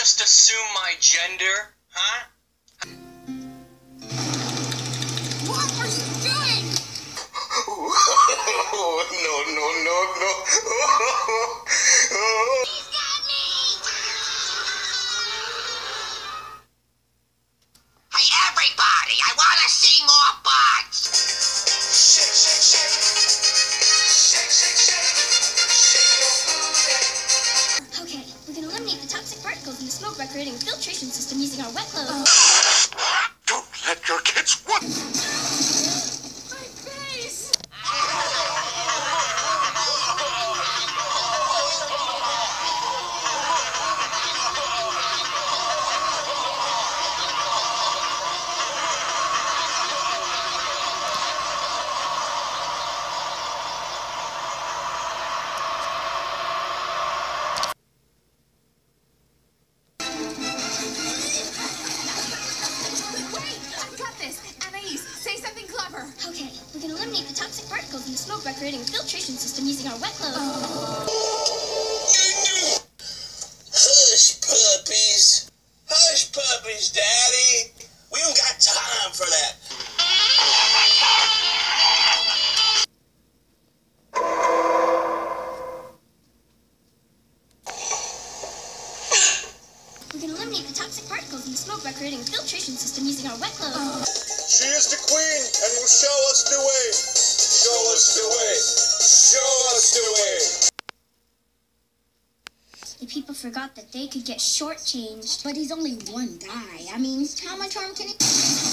assume my gender, huh? What are you doing? no, no, no, no. Hey, everybody, I want to see more by creating a filtration system using our wet clothes. Don't let your kids we can eliminate the toxic particles in the smoke by creating a filtration system using our wet clothes. Hush, We can eliminate the toxic particles in the smoke by creating a filtration system using our wet clothes. She is the queen and will show us the way. Show us the way. Show us the way. The people forgot that they could get shortchanged. But he's only one guy. I mean, how much harm can he?